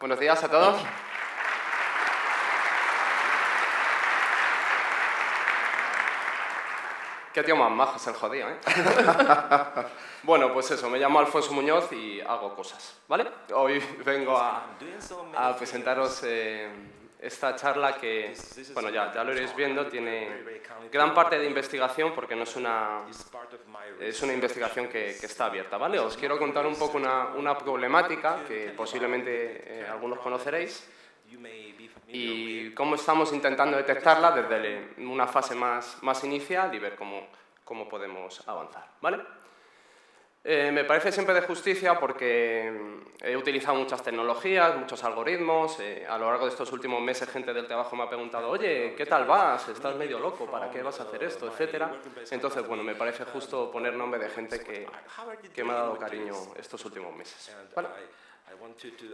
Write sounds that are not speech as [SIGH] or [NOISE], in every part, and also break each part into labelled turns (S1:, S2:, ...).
S1: Buenos días a todos. Qué tío más majo es el jodido, ¿eh? [LAUGHS] bueno, pues eso, me llamo Alfonso Muñoz y hago cosas, ¿vale? Hoy vengo a, presentaros eh, esta charla que, bueno, ya, ya lo iréis viendo, tiene gran parte de investigación porque no es una, es una investigación que, que está abierta, ¿vale? Os quiero contar un poco una, una problemática que posiblemente eh, algunos conoceréis y cómo estamos intentando detectarla desde una fase más, más inicial y ver cómo, cómo podemos avanzar. ¿vale? Eh, me parece siempre de justicia porque he utilizado muchas tecnologías, muchos algoritmos. Eh, a lo largo de estos últimos meses gente del trabajo me ha preguntado, oye, ¿qué tal vas? ¿Estás medio loco? ¿Para qué vas a hacer esto? Etcétera. Entonces, bueno, me parece justo poner nombre de gente que, que me ha dado cariño estos últimos meses. ¿vale?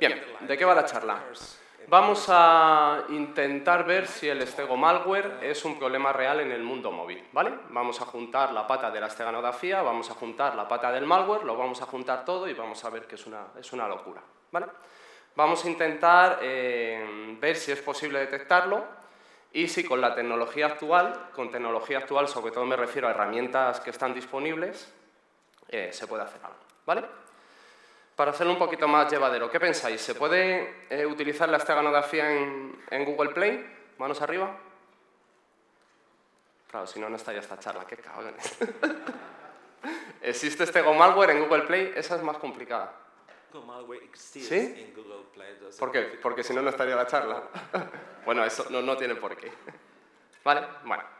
S1: Bien, ¿de qué va la charla? Vamos a intentar ver si el estego malware es un problema real en el mundo móvil, ¿vale? Vamos a juntar la pata de la esteganografía, vamos a juntar la pata del malware, lo vamos a juntar todo y vamos a ver que es una, es una locura, ¿vale? Vamos a intentar eh, ver si es posible detectarlo y si con la tecnología actual, con tecnología actual sobre todo me refiero a herramientas que están disponibles, eh, se puede hacer algo, ¿vale? Para hacerlo un poquito más llevadero, ¿qué pensáis? ¿Se puede eh, utilizar la esteganografía en, en, Google Play? ¿Manos arriba? Claro, si no, no estaría esta charla. ¡Qué cabrones! [LAUGHS] ¿Existe este malware en Google Play? Esa es más complicada. ¿Sí? ¿Por qué? Porque si no, no estaría la charla. [LAUGHS] bueno, eso no, no tiene por qué. [LAUGHS] ¿Vale? Bueno.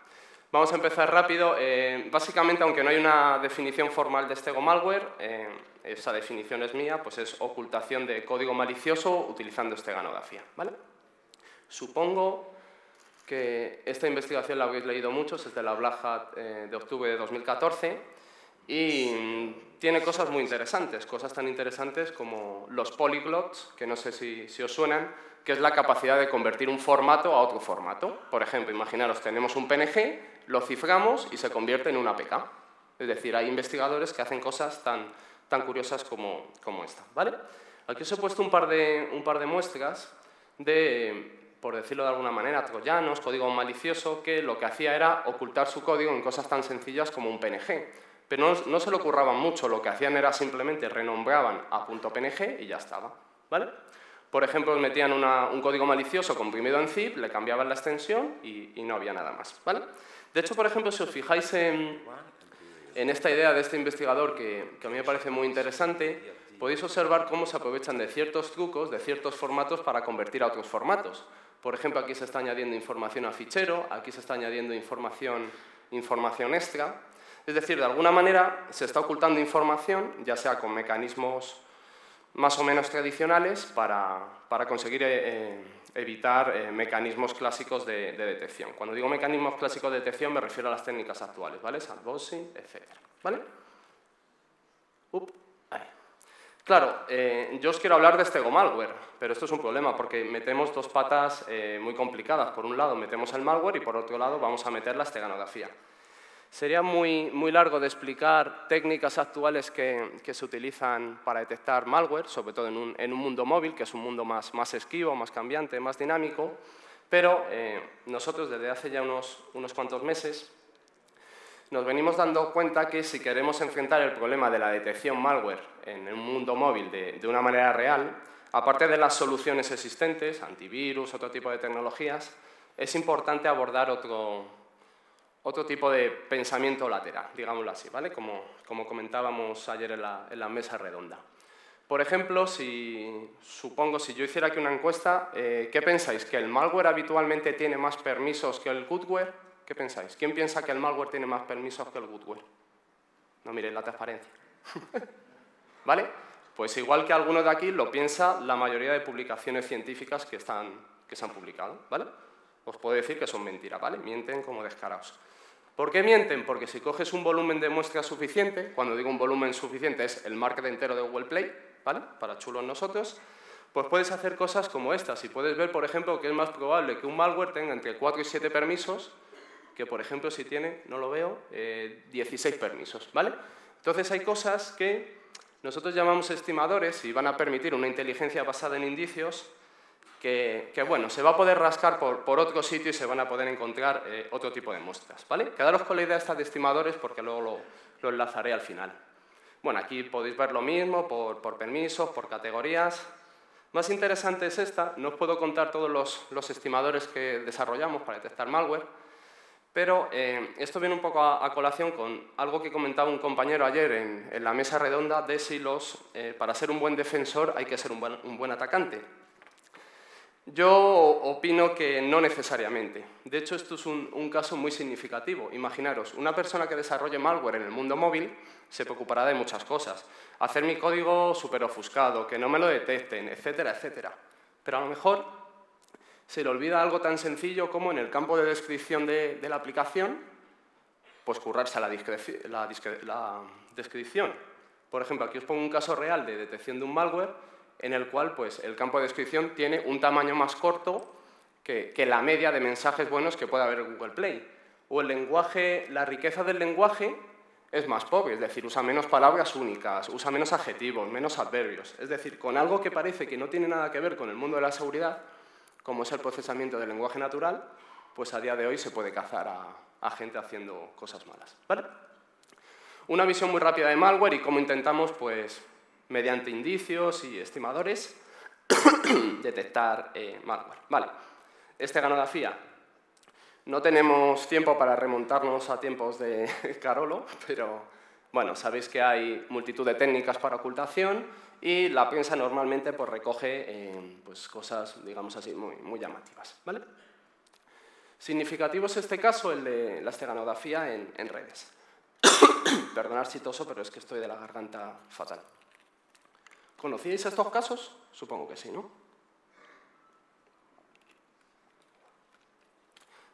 S1: Vamos a empezar rápido. Eh, básicamente, aunque no hay una definición formal de este malware, eh, esa definición es mía, pues es ocultación de código malicioso utilizando esteganografía. ¿vale? Supongo que esta investigación la habéis leído muchos, es de la Black eh, de octubre de 2014 y tiene cosas muy interesantes, cosas tan interesantes como los polyglots, que no sé si, si os suenan, que es la capacidad de convertir un formato a otro formato. Por ejemplo, imaginaros, tenemos un PNG, lo ciframos y se convierte en una APK. Es decir, hay investigadores que hacen cosas tan, tan curiosas como, como esta. ¿vale? Aquí os he puesto un par, de, un par de muestras de, por decirlo de alguna manera, troyanos, código malicioso, que lo que hacía era ocultar su código en cosas tan sencillas como un PNG. Pero no, no se lo curraban mucho, lo que hacían era simplemente renombraban a .png y ya estaba. ¿vale? Por ejemplo, metían un código malicioso comprimido en zip, le cambiaban la extensión y, y, no había nada más. ¿vale? De hecho, por ejemplo, si os fijáis en, esta idea de este investigador que, a mí me parece muy interesante, podéis observar cómo se aprovechan de ciertos trucos, de ciertos formatos para convertir a otros formatos. Por ejemplo, aquí se está añadiendo información a fichero, aquí se está añadiendo información extra. Es decir, de alguna manera se está ocultando información, ya sea con mecanismos más o menos tradicionales para, para conseguir eh, evitar eh, mecanismos clásicos de, de, detección. Cuando digo mecanismos clásicos de detección me refiero a las técnicas actuales, ¿vale? Sandboxing, etc. ¿Vale? Claro, eh, yo os quiero hablar de este malware, pero esto es un problema porque metemos dos patas eh, muy complicadas. Por un lado metemos el malware y por otro lado vamos a meter la esteganografía. Sería muy, muy largo de explicar técnicas actuales que, que, se utilizan para detectar malware, sobre todo en un, en un, mundo móvil, que es un mundo más, más esquivo, más cambiante, más dinámico, pero eh, nosotros desde hace ya unos, unos cuantos meses nos venimos dando cuenta que si queremos enfrentar el problema de la detección malware en un mundo móvil de, de una manera real, aparte de las soluciones existentes, antivirus, otro tipo de tecnologías, es importante abordar otro, otro tipo de pensamiento lateral, digámoslo así, ¿vale? Como, como comentábamos ayer en la, en la, mesa redonda. Por ejemplo, si, supongo, si yo hiciera aquí una encuesta, eh, ¿qué pensáis? ¿Que el malware habitualmente tiene más permisos que el goodware? ¿Qué pensáis? ¿Quién piensa que el malware tiene más permisos que el goodware? No miréis la transparencia. [LAUGHS] ¿Vale? Pues igual que alguno de aquí lo piensa la mayoría de publicaciones científicas que, están, que se han publicado, ¿vale? Os puedo decir que son mentiras, ¿vale? Mienten como descarados. ¿Por qué mienten? Porque si coges un volumen de muestra suficiente, cuando digo un volumen suficiente es el market entero de Google Play, ¿vale? Para chulos nosotros, pues puedes hacer cosas como estas. Y puedes ver, por ejemplo, que es más probable que un malware tenga entre 4 y 7 permisos que, por ejemplo, si tiene, no lo veo, eh, 16 permisos, ¿vale? Entonces hay cosas que Nosotros llamamos estimadores y van a permitir una inteligencia basada en indicios que, bueno, se va a poder rascar por, por, otro sitio y se van a poder encontrar eh, otro tipo de muestras. ¿vale? Quedaros con la idea esta de estimadores porque luego lo, lo, enlazaré al final. Bueno, aquí podéis ver lo mismo por, por, permisos, por categorías. Más interesante es esta, no os puedo contar todos los, los estimadores que desarrollamos para detectar malware, pero eh, esto viene un poco a, colación con algo que comentaba un compañero ayer en, en la mesa redonda de si eh, para ser un buen defensor hay que ser un buen, un buen atacante. Yo opino que no necesariamente. De hecho, esto es un, caso muy significativo. Imaginaros, una persona que desarrolle malware en el mundo móvil se preocupará de muchas cosas. Hacer mi código súper ofuscado, que no me lo detecten, etcétera, etcétera. Pero a lo mejor se le olvida algo tan sencillo como en el campo de descripción de, la aplicación, pues currarse la, la descripción. Por ejemplo, aquí os pongo un caso real de detección de un malware en el cual pues, el campo de descripción tiene un tamaño más corto que, la media de mensajes buenos que puede haber en Google Play. O el lenguaje, la riqueza del lenguaje es más pobre, es decir, usa menos palabras únicas, usa menos adjetivos, menos adverbios. Es decir, con algo que parece que no tiene nada que ver con el mundo de la seguridad, como es el procesamiento del lenguaje natural, pues a día de hoy se puede cazar a, gente haciendo cosas malas. ¿vale? Una visión muy rápida de malware y cómo intentamos pues, mediante indicios y estimadores, [COUGHS] detectar eh, malware. Vale, esteganografía. No tenemos tiempo para remontarnos a tiempos de [LAUGHS] Carolo, pero bueno, sabéis que hay multitud de técnicas para ocultación y la prensa normalmente pues, recoge eh, pues, cosas, digamos así, muy, muy llamativas. ¿vale? Significativo es este caso, el de la esteganografía en, en redes. [COUGHS] Perdonad si pero es que estoy de la garganta fatal. ¿Conocíais estos casos? Supongo que sí, ¿no?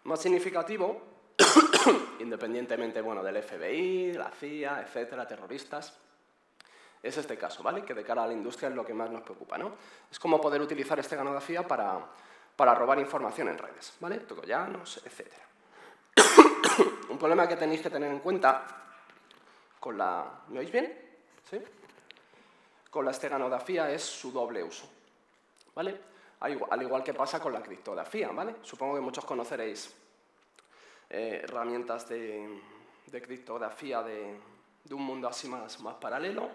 S1: Más significativo, [COUGHS] independientemente bueno, del FBI, la CIA, etcétera, terroristas, es este caso, ¿vale? Que de cara a la industria es lo que más nos preocupa, ¿no? Es como poder utilizar este ganografía para, para robar información en redes, ¿vale? Troyanos, etcétera. [COUGHS] Un problema que tenéis que tener en cuenta con la... ¿Me oís bien? ¿Sí? Con la esteganografía es su doble uso. ¿vale? Al igual que pasa con la criptografía. ¿vale? Supongo que muchos conoceréis eh, herramientas de, criptografía de, un mundo así más, más paralelo.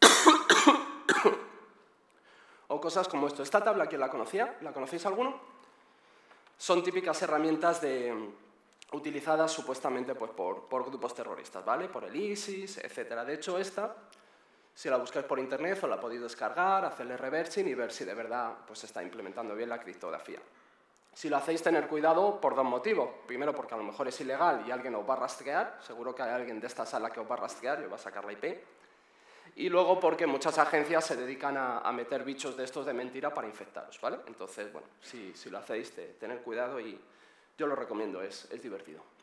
S1: [COUGHS] o cosas como esto. Esta tabla, ¿quién la conocía? ¿La conocéis alguno? Son típicas herramientas de, utilizadas supuestamente pues, por, grupos terroristas, ¿vale? Por el ISIS, etc. De hecho, esta si la buscáis por internet os la podéis descargar, hacerle reversing y ver si de verdad pues, está implementando bien la criptografía. Si lo hacéis, tener cuidado por dos motivos. Primero, porque a lo mejor es ilegal y alguien os va a rastrear. Seguro que hay alguien de esta sala que os va a rastrear y os va a sacar la IP. Y luego porque muchas agencias se dedican a, meter bichos de estos de mentira para infectaros, ¿vale? Entonces, bueno, si, lo hacéis, tener cuidado y yo lo recomiendo, es divertido.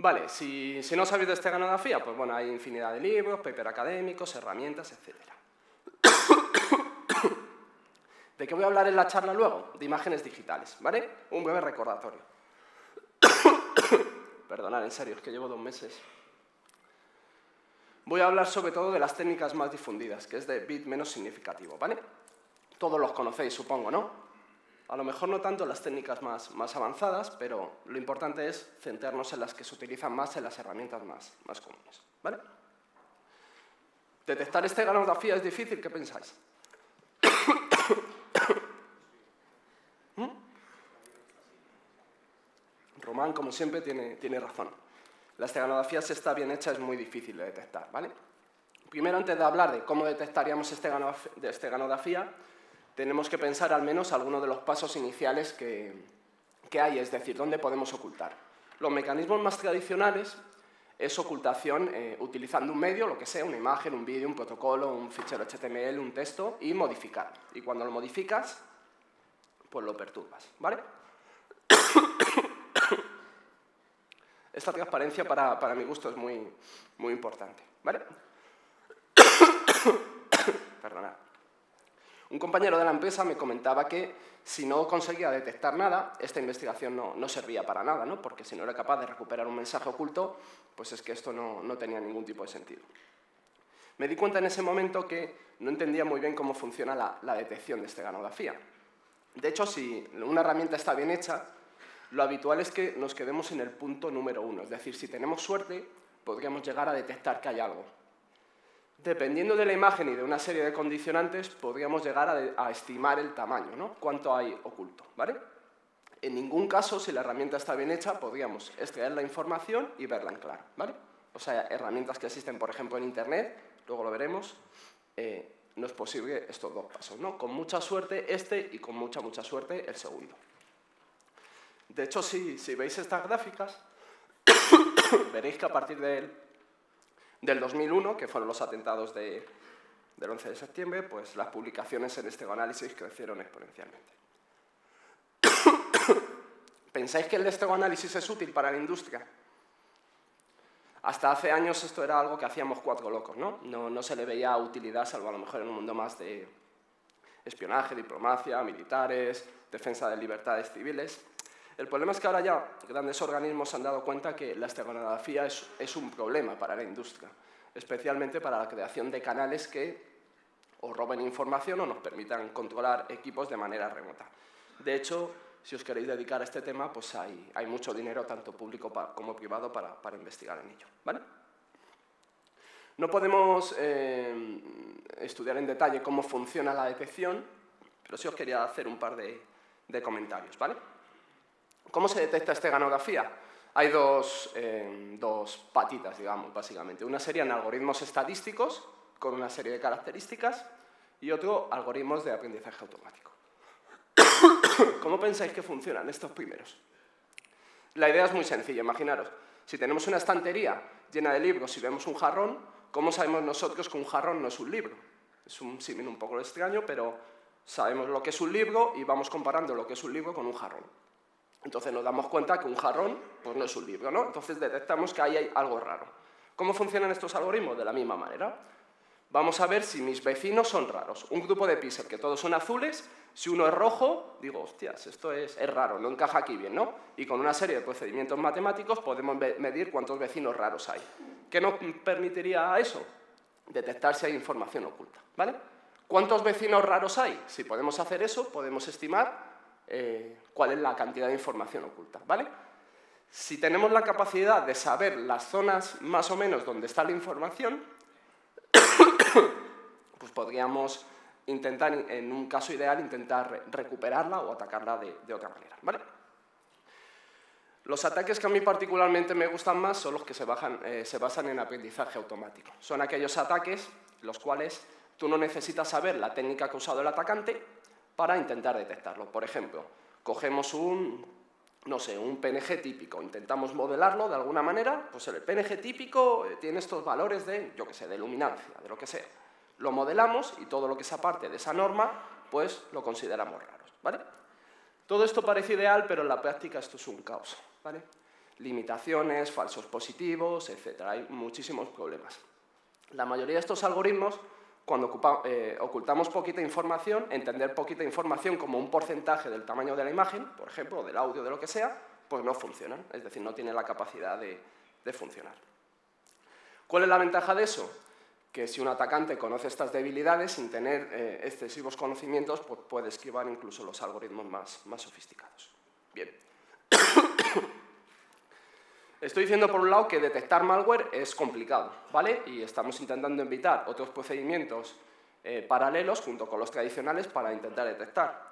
S1: Vale, si, no sabéis de esteganografía, pues bueno, hay infinidad de libros, paper académicos, herramientas, etc. [COUGHS] ¿De qué voy a hablar en la charla luego? De imágenes digitales, ¿vale? Un breve recordatorio. [COUGHS] Perdonad, en serio, es que llevo dos meses. Voy a hablar sobre todo de las técnicas más difundidas, que es de bit menos significativo, ¿vale? Todos los conocéis, supongo, ¿no? A lo mejor no tanto las técnicas más, más avanzadas, pero lo importante es centrarnos en las que se utilizan más en las herramientas más, más comunes. ¿vale? ¿Detectar esteganografía es difícil? ¿Qué pensáis? [COUGHS] ¿Mm? Román, como siempre, tiene, tiene razón. La esteganografía, si está bien hecha, es muy difícil de detectar. ¿vale? Primero, antes de hablar de cómo detectaríamos esteganografía, tenemos que pensar al menos algunos de los pasos iniciales que, hay, es decir, dónde podemos ocultar. Los mecanismos más tradicionales es ocultación eh, utilizando un medio, lo que sea, una imagen, un vídeo, un protocolo, un fichero HTML, un texto, y modificar. Y cuando lo modificas, pues lo perturbas, ¿vale? [COUGHS] Esta transparencia para, para mi gusto es muy, muy importante, ¿vale? [COUGHS] Perdonad. Un compañero de la empresa me comentaba que si no conseguía detectar nada, esta investigación no, servía para nada, ¿no? porque si no era capaz de recuperar un mensaje oculto, pues es que esto no, tenía ningún tipo de sentido. Me di cuenta en ese momento que no entendía muy bien cómo funciona la, detección de esteganografía. De hecho, si una herramienta está bien hecha, lo habitual es que nos quedemos en el punto número uno. Es decir, si tenemos suerte, podríamos llegar a detectar que hay algo. Dependiendo de la imagen y de una serie de condicionantes, podríamos llegar a, estimar el tamaño, ¿no? cuánto hay oculto. ¿vale? En ningún caso, si la herramienta está bien hecha, podríamos extraer la información y verla en claro. ¿vale? O sea, herramientas que existen, por ejemplo, en Internet, luego lo veremos, eh, no es posible estos dos pasos. ¿no? Con mucha suerte este y con mucha, mucha suerte el segundo. De hecho, si, si veis estas gráficas, [COUGHS] veréis que a partir del, del 2001, que fueron los atentados de, del 11 de septiembre, pues las publicaciones en este análisis crecieron exponencialmente. [COUGHS] ¿Pensáis que el estegoanálisis es útil para la industria? Hasta hace años esto era algo que hacíamos cuatro locos, ¿no? ¿no? No se le veía utilidad, salvo a lo mejor en un mundo más de espionaje, diplomacia, militares, defensa de libertades civiles. El problema es que ahora ya grandes organismos se han dado cuenta que la esteganografía es, un problema para la industria, especialmente para la creación de canales que o roben información o nos permitan controlar equipos de manera remota. De hecho, si os queréis dedicar a este tema, pues hay, mucho dinero, tanto público como privado, para, investigar en ello. No podemos eh, estudiar en detalle cómo funciona la detección, pero sí os quería hacer un par de, de comentarios. ¿vale? ¿Cómo se detecta esteganografía? Hay dos, eh, dos patitas, digamos, básicamente. Una serían algoritmos estadísticos, con una serie de características, y otro, algoritmos de aprendizaje automático. [COUGHS] ¿Cómo pensáis que funcionan estos primeros? La idea es muy sencilla, imaginaros. Si tenemos una estantería llena de libros y vemos un jarrón, ¿cómo sabemos nosotros que un jarrón no es un libro? Es un símil un poco extraño, pero sabemos lo que es un libro y vamos comparando lo que es un libro con un jarrón. Entonces nos damos cuenta que un jarrón pues no es un libro, ¿no? Entonces detectamos que ahí hay algo raro. ¿Cómo funcionan estos algoritmos? De la misma manera. Vamos a ver si mis vecinos son raros. Un grupo de píxeles que todos son azules, si uno es rojo, digo, hostias, esto es, es, raro, no encaja aquí bien, ¿no? Y con una serie de procedimientos matemáticos podemos medir cuántos vecinos raros hay. ¿Qué nos permitiría eso? Detectar si hay información oculta, ¿vale? ¿Cuántos vecinos raros hay? Si podemos hacer eso, podemos estimar eh, cuál es la cantidad de información oculta, ¿vale? Si tenemos la capacidad de saber las zonas más o menos donde está la información, [COUGHS] pues podríamos intentar, en un caso ideal, intentar recuperarla o atacarla de, otra manera. ¿vale? Los ataques que a mí particularmente me gustan más son los que se, eh, se basan en aprendizaje automático. Son aquellos ataques los cuales tú no necesitas saber la técnica que ha usado el atacante para intentar detectarlo. Por ejemplo, cogemos un, no sé, un PNG típico, intentamos modelarlo de alguna manera, pues el PNG típico eh, tiene estos valores de, yo qué sé, de luminancia, de lo que sea. Lo modelamos y todo lo que sea parte de esa norma, pues lo consideramos raros, ¿vale? Todo esto parece ideal, pero en la práctica esto es un caos, ¿vale? Limitaciones, falsos positivos, etc. Hay muchísimos problemas. La mayoría de estos algoritmos, cuando eh, ocultamos poquita información, entender poquita información como un porcentaje del tamaño de la imagen, por ejemplo, del audio, de lo que sea, pues no funcionan. Es decir, no tienen la capacidad de, de funcionar. ¿Cuál es la ventaja de eso? que si un atacante conoce estas debilidades, sin tener eh, excesivos conocimientos, pues puede esquivar incluso los algoritmos más, más sofisticados. Bien. [COUGHS] Estoy diciendo por un lado que detectar malware es complicado, ¿vale? Y estamos intentando evitar otros procedimientos eh, paralelos junto con los tradicionales para intentar detectar.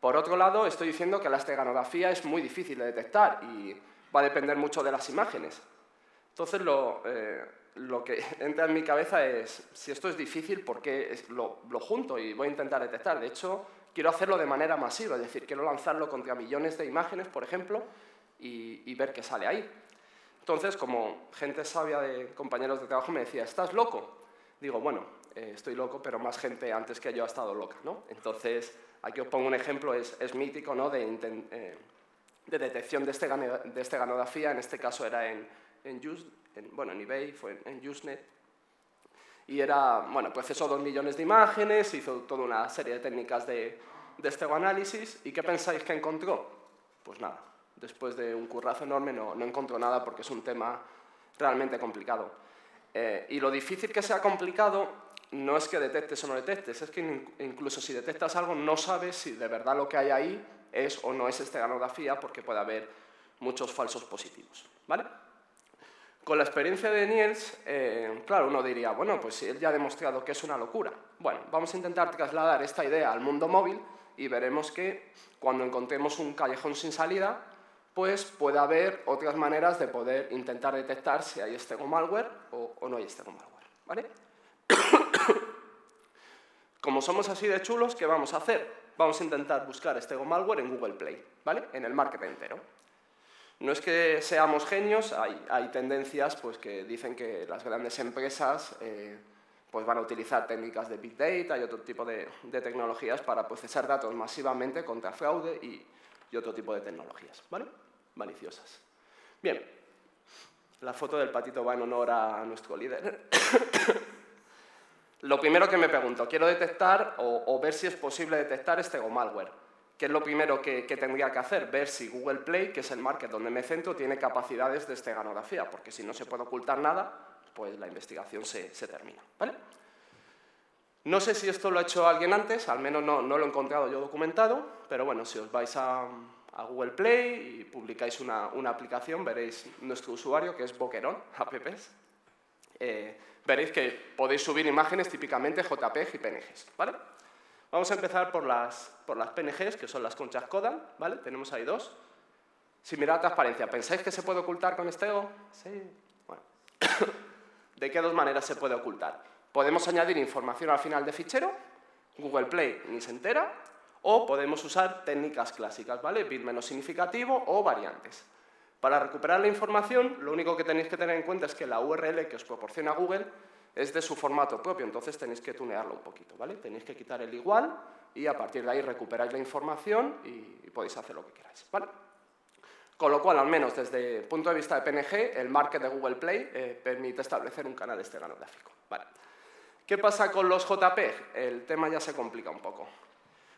S1: Por otro lado, estoy diciendo que la esteganografía es muy difícil de detectar y va a depender mucho de las imágenes. Entonces, lo, eh, que [LAUGHS] entra en mi cabeza es, si esto es difícil, ¿por qué lo, junto y voy a intentar detectar? De hecho, quiero hacerlo de manera masiva, es decir, quiero lanzarlo contra millones de imágenes, por ejemplo, y, ver qué sale ahí. Entonces, como gente sabia de compañeros de trabajo me decía, ¿estás loco? Digo, bueno, eh, estoy loco, pero más gente antes que yo ha estado loca, ¿no? Entonces, aquí os pongo un ejemplo, es, mítico, ¿no?, de, eh, de detección de, este, de esteganografía, en este caso era en, en, bueno, en eBay, fue en, Usenet. Y era, bueno, procesó dos millones de imágenes, hizo toda una serie de técnicas de, de estegoanálisis. ¿Y qué pensáis que encontró? Pues nada, después de un currazo enorme no, no encontró nada porque es un tema realmente complicado. Eh, y lo difícil que sea complicado no es que detectes o no detectes, es que incluso si detectas algo no sabes si de verdad lo que hay ahí es o no es esteganografía porque puede haber muchos falsos positivos. ¿vale? Con la experiencia de Niels, eh, claro, uno diría, bueno, pues él ya ha demostrado que es una locura. Bueno, vamos a intentar trasladar esta idea al mundo móvil y veremos que cuando encontremos un callejón sin salida, pues puede haber otras maneras de poder intentar detectar si hay estego malware o, o no hay estego malware. ¿vale? [COUGHS] Como somos así de chulos, ¿qué vamos a hacer? Vamos a intentar buscar estego malware en Google Play, ¿vale? En el market entero. No es que seamos genios, hay, tendencias pues, que dicen que las grandes empresas eh, pues van a utilizar técnicas de Big Data y otro tipo de, tecnologías para procesar datos masivamente contra fraude y, otro tipo de tecnologías, ¿vale? Maliciosas. Bien, la foto del patito va en honor a nuestro líder. [COUGHS] Lo primero que me pregunto, quiero detectar o, o ver si es posible detectar este Go malware. ¿Qué es lo primero que, tendría que hacer? Ver si Google Play, que es el market donde me centro, tiene capacidades de esteganografía, porque si no se puede ocultar nada, pues la investigación se, termina. ¿vale? No sé si esto lo ha hecho alguien antes, al menos no, lo he encontrado yo documentado, pero bueno, si os vais a, Google Play y publicáis una, aplicación, veréis nuestro usuario, que es Boquerón, [LAUGHS] apps. Eh, veréis que podéis subir imágenes típicamente JPG y PNGs. ¿vale? Vamos a empezar por las, PNGs, que son las conchas Kodan, ¿vale? Tenemos ahí dos. Si mirad transparencia, ¿pensáis que se puede ocultar con estego? Sí. Bueno. [COUGHS] ¿De qué dos maneras se puede ocultar? Podemos añadir información al final de fichero, Google Play ni se entera, o podemos usar técnicas clásicas, ¿vale? Bit menos significativo o variantes. Para recuperar la información, lo único que tenéis que tener en cuenta es que la URL que os proporciona Google es de su formato propio, entonces tenéis que tunearlo un poquito, ¿vale? Tenéis que quitar el igual y a partir de ahí recuperáis la información y, podéis hacer lo que queráis, ¿vale? Con lo cual, al menos desde el punto de vista de PNG, el market de Google Play eh, permite establecer un canal esteganográfico. ¿vale? ¿Qué pasa con los JPEG? El tema ya se complica un poco.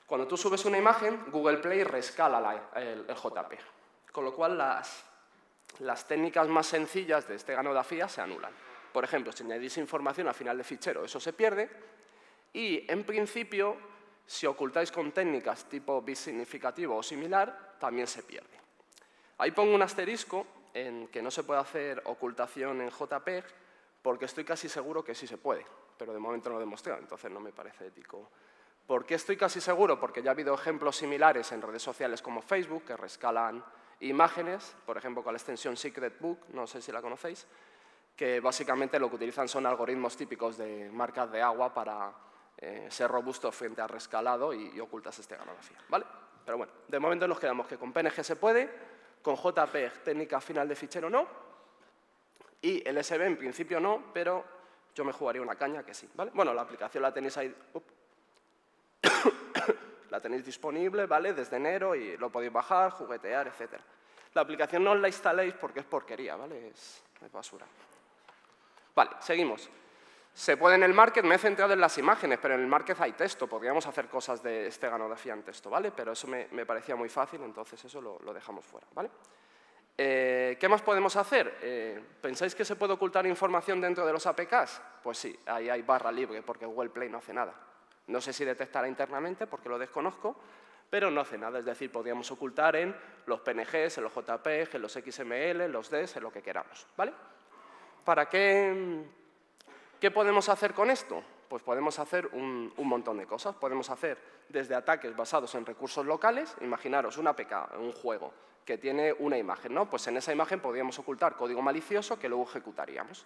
S1: Cuando tú subes una imagen, Google Play rescala el, JPEG, con lo cual las, las técnicas más sencillas de esteganografía se anulan. Por ejemplo, si añadís información al final de fichero, eso se pierde. Y, en principio, si ocultáis con técnicas tipo bit significativo o similar, también se pierde. Ahí pongo un asterisco en que no se puede hacer ocultación en JPEG porque estoy casi seguro que sí se puede, pero de momento no lo he entonces no me parece ético. ¿Por qué estoy casi seguro? Porque ya ha habido ejemplos similares en redes sociales como Facebook que rescalan imágenes, por ejemplo con la extensión Secret Book, no sé si la conocéis, que básicamente lo que utilizan son algoritmos típicos de marcas de agua para eh, ser robustos frente al rescalado y, ocultas esteganografía. ¿vale? Pero bueno, de momento nos quedamos que con PNG se puede, con JPEG técnica final de fichero no, y LSB en principio no, pero yo me jugaría una caña que sí. ¿vale? Bueno, la aplicación la tenéis ahí... [COUGHS] la tenéis disponible, ¿vale? Desde enero y lo podéis bajar, juguetear, etc. La aplicación no la instaléis porque es porquería, ¿vale? es basura. Vale, seguimos. Se puede en el market, me he centrado en las imágenes, pero en el market hay texto, podríamos hacer cosas de esteganografía en texto, ¿vale? Pero eso me, parecía muy fácil, entonces eso lo, dejamos fuera, ¿vale? Eh, ¿Qué más podemos hacer? Eh, ¿Pensáis que se puede ocultar información dentro de los APKs? Pues sí, ahí hay barra libre, porque Google Play no hace nada. No sé si detectará internamente, porque lo desconozco, pero no hace nada. Es decir, podríamos ocultar en los PNGs, en los JPG, en los XML, en los DES, en lo que queramos, ¿vale? ¿Para qué, qué podemos hacer con esto? Pues podemos hacer un, montón de cosas. Podemos hacer desde ataques basados en recursos locales, imaginaros una APK, un juego, que tiene una imagen, ¿no? Pues en esa imagen podríamos ocultar código malicioso que luego ejecutaríamos.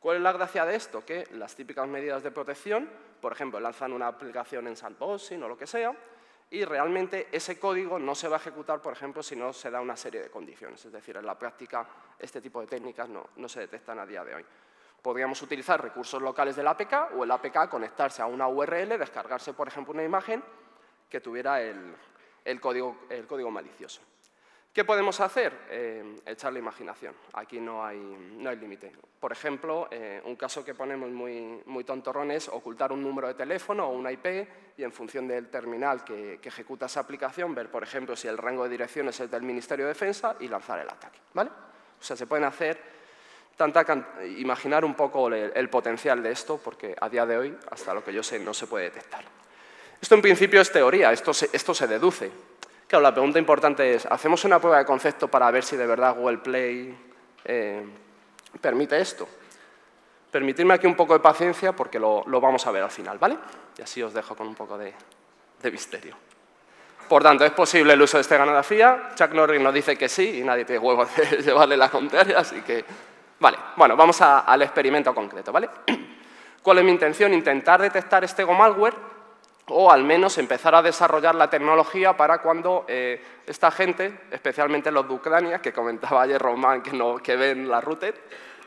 S1: ¿Cuál es la gracia de esto? Que las típicas medidas de protección, por ejemplo, lanzan una aplicación en sandboxing o lo que sea, y realmente ese código no se va a ejecutar, por ejemplo, si no se da una serie de condiciones. Es decir, en la práctica este tipo de técnicas no, se detectan a día de hoy. Podríamos utilizar recursos locales del APK o el APK conectarse a una URL, descargarse, por ejemplo, una imagen que tuviera el código malicioso. ¿Qué podemos hacer? Eh, echar la imaginación. Aquí no hay, no hay límite. Por ejemplo, eh, un caso que ponemos muy, muy tontorrón es ocultar un número de teléfono o una IP y en función del terminal que, ejecuta esa aplicación, ver, por ejemplo, si el rango de direcciones es del Ministerio de Defensa y lanzar el ataque. ¿vale? O sea, se pueden hacer tanta imaginar un poco el, potencial de esto, porque a día de hoy, hasta lo que yo sé, no se puede detectar. Esto en principio es teoría, esto se, esto se deduce. Claro, la pregunta importante es, ¿hacemos una prueba de concepto para ver si de verdad Google Play eh, permite esto? Permitidme aquí un poco de paciencia porque lo, vamos a ver al final, ¿vale? Y así os dejo con un poco de, misterio. Por tanto, ¿es posible el uso de esteganografía? Chuck Norris nos dice que sí y nadie tiene huevos de [LAUGHS] llevarle la contraria, así que... Vale, bueno, vamos al experimento concreto, ¿vale? [CLEARS THROAT] ¿Cuál es mi intención? Intentar detectar este malware o al menos empezar a desarrollar la tecnología para cuando eh, esta gente, especialmente los de Ucrania, que comentaba ayer Román que, no, que ven la router,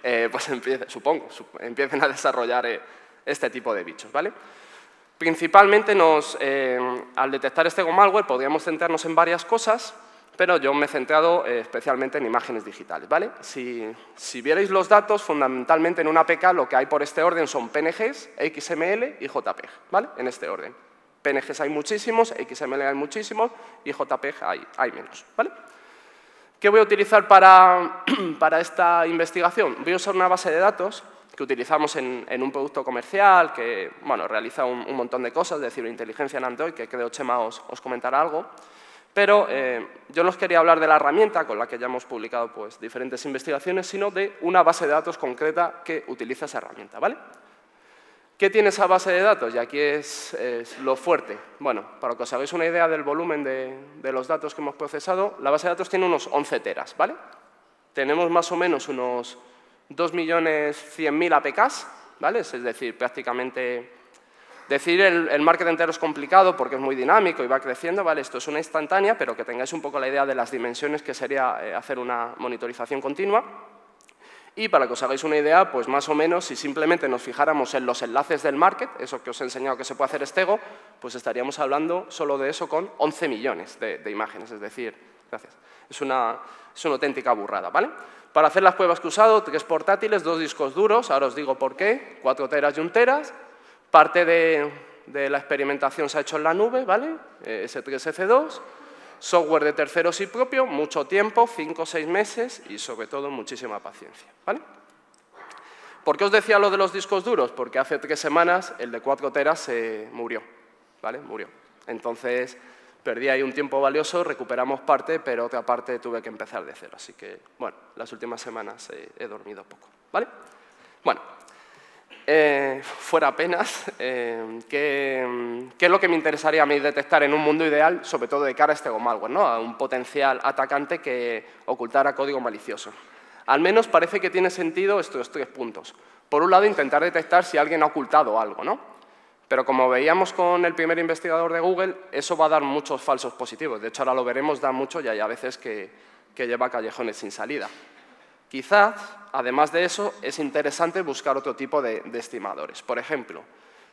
S1: eh, pues supongo, empiecen a desarrollar eh, este tipo de bichos. ¿vale? Principalmente, nos, al detectar este malware, podríamos centrarnos en varias cosas, pero yo me he centrado especialmente en imágenes digitales. ¿vale? Si, si vierais los datos, fundamentalmente en una APK lo que hay por este orden son PNGs, XML y JPEG, ¿vale? en este orden. PNGs hay muchísimos, XML hay muchísimos y JPEG hay, menos. ¿vale? ¿Qué voy a utilizar [CLEARS THROAT] para, esta investigación? Voy a usar una base de datos que utilizamos en, un producto comercial que bueno, realiza un, montón de cosas, es decir, inteligencia en Android, que creo Chema os, comentará algo. Pero eh, yo no os quería hablar de la herramienta con la que ya hemos publicado pues, diferentes investigaciones, sino de una base de datos concreta que utiliza esa herramienta. ¿vale? ¿Qué tiene esa base de datos? Y aquí es, lo fuerte. Bueno, para que os hagáis una idea del volumen de, los datos que hemos procesado, la base de datos tiene unos 11 teras, ¿vale? Tenemos más o menos unos 2.100.000 APKs, ¿vale? Es decir, prácticamente... Decir el, el market entero es complicado porque es muy dinámico y va creciendo, ¿vale? Esto es una instantánea, pero que tengáis un poco la idea de las dimensiones que sería eh, hacer una monitorización continua. Y para que os hagáis una idea, pues más o menos, si simplemente nos fijáramos en los enlaces del market, eso que os he enseñado que se puede hacer Estego, pues estaríamos hablando solo de eso con 11 millones de, imágenes. Es decir, gracias. Es una, es una auténtica burrada, ¿vale? Para hacer las pruebas que he usado, tres portátiles, dos discos duros, ahora os digo por qué, cuatro teras y un teras. Parte de, de la experimentación se ha hecho en la nube, ¿vale? S3, S2 software de terceros y propio, mucho tiempo, cinco o seis meses y sobre todo muchísima paciencia. ¿vale? ¿Por qué os decía lo de los discos duros? Porque hace tres semanas el de 4 teras se murió, ¿vale? Murió. Entonces perdí ahí un tiempo valioso, recuperamos parte, pero otra parte tuve que empezar de cero. Así que, bueno, las últimas semanas he, he dormido poco, ¿vale? Bueno, eh, fuera apenas, eh, ¿qué, es lo que me interesaría a mí detectar en un mundo ideal, sobre todo de cara a este malware, ¿no? a un potencial atacante que ocultara código malicioso? Al menos parece que tiene sentido estos tres puntos. Por un lado, intentar detectar si alguien ha ocultado algo, ¿no? Pero como veíamos con el primer investigador de Google, eso va a dar muchos falsos positivos. De hecho, ahora lo veremos, da mucho y hay a veces que, que lleva callejones sin salida. Quizás, además de eso, es interesante buscar otro tipo de, estimadores. Por ejemplo,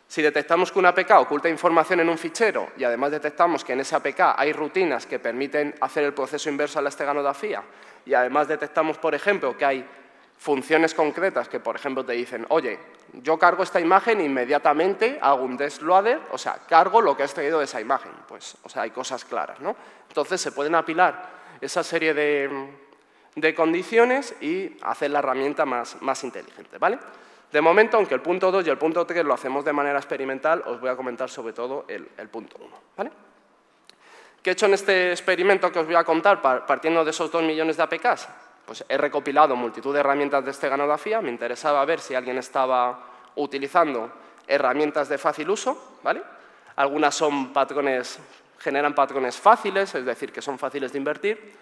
S1: si detectamos que una APK oculta información en un fichero y además detectamos que en esa APK hay rutinas que permiten hacer el proceso inverso a la esteganografía y además detectamos, por ejemplo, que hay funciones concretas que, por ejemplo, te dicen, oye, yo cargo esta imagen e inmediatamente hago un desloader, o sea, cargo lo que has traído de esa imagen. Pues, o sea, hay cosas claras, ¿no? Entonces, se pueden apilar esa serie de, de condiciones y hacer la herramienta más, más inteligente. ¿vale? De momento, aunque el punto 2 y el punto 3 lo hacemos de manera experimental, os voy a comentar sobre todo el, punto 1. ¿vale? ¿Qué he hecho en este experimento que os voy a contar partiendo de esos 2 millones de APKs? Pues he recopilado multitud de herramientas de esteganografía, me interesaba ver si alguien estaba utilizando herramientas de fácil uso, ¿vale? Algunas son patrones, generan patrones fáciles, es decir, que son fáciles de invertir,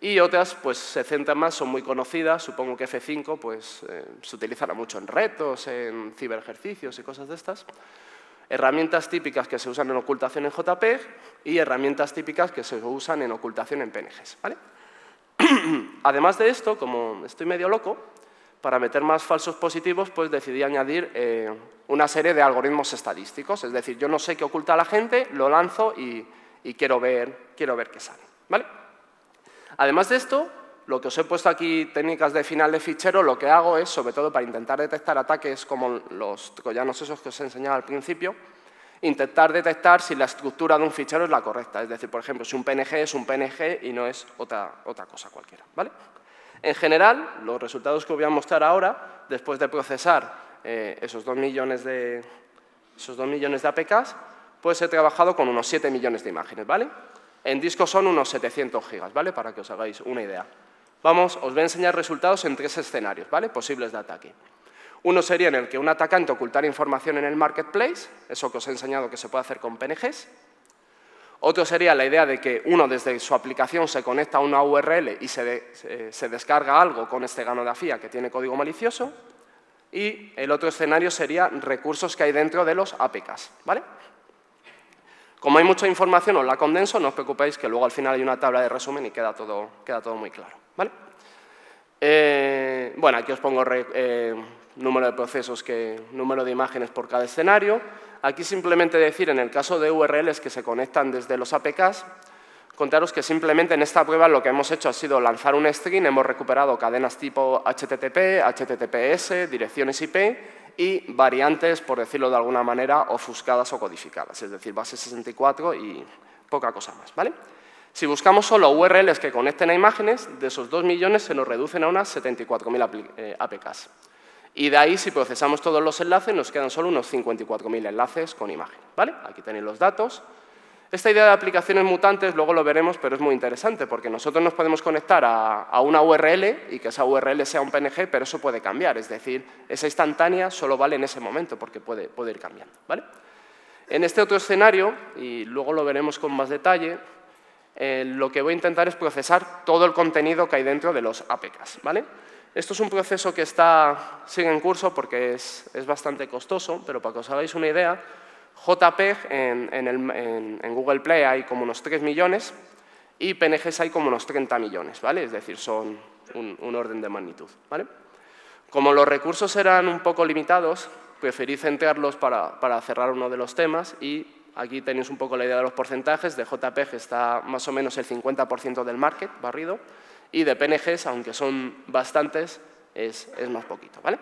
S1: y otras pues, se centran más, son muy conocidas, supongo que F5 pues, eh, se utilizará mucho en retos, en ciberejercicios y cosas de estas. Herramientas típicas que se usan en ocultación en JPEG y herramientas típicas que se usan en ocultación en PNGs. [CLEARS THROAT] Además de esto, como estoy medio loco, para meter más falsos positivos, pues decidí añadir eh, una serie de algoritmos estadísticos. Es decir, yo no sé qué oculta la gente, lo lanzo y, y quiero, ver, quiero ver qué sale. ¿vale? Además de esto, lo que os he puesto aquí, técnicas de final de fichero, lo que hago es, sobre todo para intentar detectar ataques como los troyanos esos que os he enseñado al principio, intentar detectar si la estructura de un fichero es la correcta. Es decir, por ejemplo, si un PNG es un PNG y no es otra, otra cosa cualquiera. ¿vale? En general, los resultados que os voy a mostrar ahora, después de procesar eh, esos, 2 millones de, esos 2 millones de APKs, pues he trabajado con unos 7 millones de imágenes, ¿vale? En disco son unos 700 gigas, ¿vale? Para que os hagáis una idea. Vamos, os voy a enseñar resultados en tres escenarios, ¿vale? Posibles de ataque. Uno sería en el que un atacante ocultara información en el marketplace, eso que os he enseñado que se puede hacer con PNGs. Otro sería la idea de que uno desde su aplicación se conecta a una URL y se, descarga algo con este gano de AFIA que tiene código malicioso. Y el otro escenario sería recursos que hay dentro de los APKs. ¿vale? Como hay mucha información, os la condenso, no os preocupéis que luego al final hay una tabla de resumen y queda todo, queda todo muy claro. ¿vale? Eh, bueno, aquí os pongo eh, número de procesos, que, número de imágenes por cada escenario. Aquí simplemente decir, en el caso de URLs que se conectan desde los APKs, contaros que simplemente en esta prueba lo que hemos hecho ha sido lanzar un string, hemos recuperado cadenas tipo HTTP, HTTPS, direcciones IP y variantes, por decirlo de alguna manera, ofuscadas o codificadas, es decir, base 64 y poca cosa más. ¿vale? Si buscamos solo URLs que conecten a imágenes, de esos 2 millones se nos reducen a unas 74.000 APKs. Y de ahí, si procesamos todos los enlaces, nos quedan solo unos 54.000 enlaces con imagen. ¿vale? Aquí tenéis los datos. Esta idea de aplicaciones mutantes luego lo veremos, pero es muy interesante, porque nosotros nos podemos conectar a, una URL y que esa URL sea un PNG, pero eso puede cambiar. Es decir, esa instantánea solo vale en ese momento, porque puede, puede ir cambiando. ¿vale? En este otro escenario, y luego lo veremos con más detalle, eh, lo que voy a intentar es procesar todo el contenido que hay dentro de los APKs. ¿vale? Esto es un proceso que está, sigue en curso porque es, bastante costoso, pero para que os hagáis una idea, JPEG en, Google Play hay como unos 3 millones y PNGs hay como unos 30 millones, ¿vale? Es decir, son un, orden de magnitud, ¿vale? Como los recursos eran un poco limitados, preferí centrarlos para, para cerrar uno de los temas y aquí tenéis un poco la idea de los porcentajes. De JPEG está más o menos el 50% del market barrido y de PNGs, aunque son bastantes, es, más poquito. ¿vale?